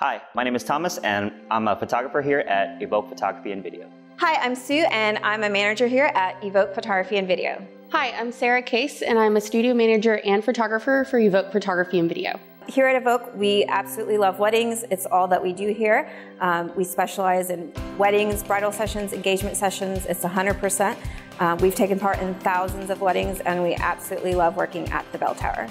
Hi, my name is Thomas, and I'm a photographer here at Evoke Photography and Video. Hi, I'm Sue, and I'm a manager here at Evoke Photography and Video. Hi, I'm Sarah Case, and I'm a studio manager and photographer for Evoke Photography and Video. Here at Evoke, we absolutely love weddings. It's all that we do here. Um, we specialize in weddings, bridal sessions, engagement sessions. It's 100%. Um, we've taken part in thousands of weddings, and we absolutely love working at the Bell Tower.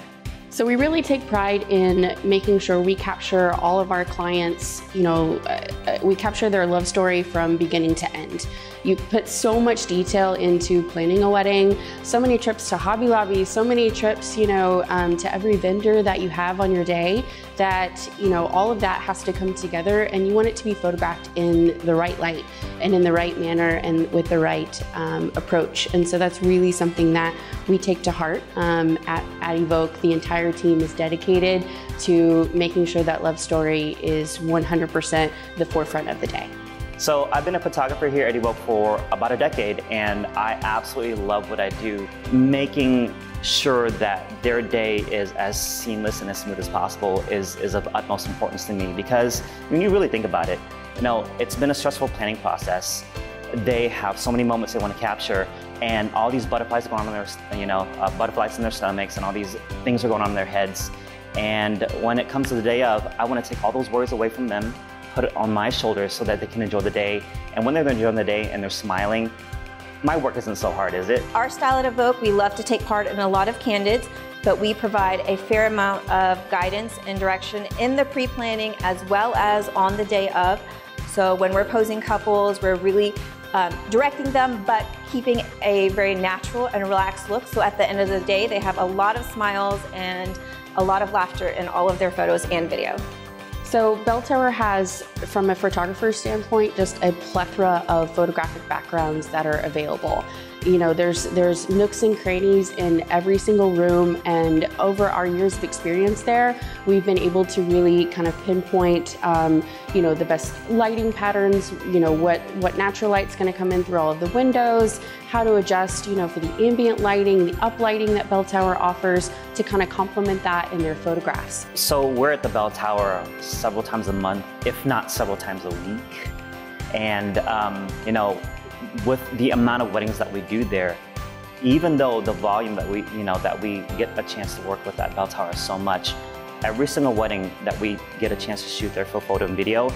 So we really take pride in making sure we capture all of our clients, you know, uh, uh, we capture their love story from beginning to end. You put so much detail into planning a wedding, so many trips to Hobby Lobby, so many trips, you know, um, to every vendor that you have on your day that, you know, all of that has to come together and you want it to be photographed in the right light and in the right manner and with the right um, approach. And so that's really something that we take to heart um, at, at Evoke. The entire team is dedicated to making sure that love story is 100% the forefront of the day. So I've been a photographer here at Evoke for about a decade, and I absolutely love what I do, making sure that their day is as seamless and as smooth as possible is, is of utmost importance to me because when you really think about it, you know, it's been a stressful planning process. They have so many moments they want to capture, and all these butterflies going on in their, you know, uh, butterflies in their stomachs, and all these things are going on in their heads. And when it comes to the day of, I want to take all those worries away from them, put it on my shoulders so that they can enjoy the day. And when they're enjoying the day and they're smiling, my work isn't so hard, is it? Our style at Evoke, we love to take part in a lot of candids, but we provide a fair amount of guidance and direction in the pre-planning as well as on the day of. So when we're posing couples, we're really um, directing them, but keeping a very natural and relaxed look. So at the end of the day, they have a lot of smiles and a lot of laughter in all of their photos and video. So Bell Tower has, from a photographer's standpoint, just a plethora of photographic backgrounds that are available. You know, there's there's nooks and crannies in every single room, and over our years of experience there, we've been able to really kind of pinpoint, um, you know, the best lighting patterns. You know, what what natural light's going to come in through all of the windows, how to adjust, you know, for the ambient lighting, the uplighting that Bell Tower offers to kind of complement that in their photographs. So we're at the Bell Tower several times a month, if not several times a week, and um, you know with the amount of weddings that we do there, even though the volume that we, you know, that we get a chance to work with at Bell Tower is so much, every single wedding that we get a chance to shoot there for photo and video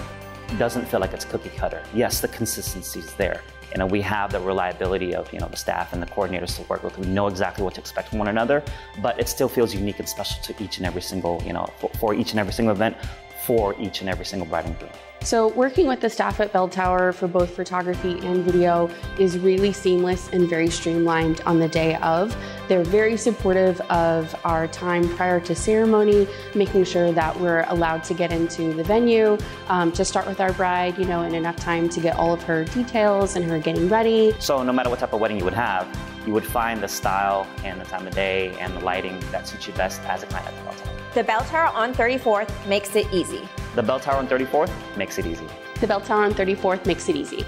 doesn't feel like it's cookie cutter. Yes, the consistency is there. You know, we have the reliability of, you know, the staff and the coordinators to work with. We know exactly what to expect from one another, but it still feels unique and special to each and every single, you know, for, for each and every single event, for each and every single bride and groom. So working with the staff at Bell Tower for both photography and video is really seamless and very streamlined on the day of. They're very supportive of our time prior to ceremony, making sure that we're allowed to get into the venue um, to start with our bride, you know, in enough time to get all of her details and her getting ready. So no matter what type of wedding you would have, you would find the style and the time of day and the lighting that suits you best as a client at the Bell Tower. The Bell Tower on 34th makes it easy. The Bell Tower on 34th makes it easy. The Bell Tower on 34th makes it easy.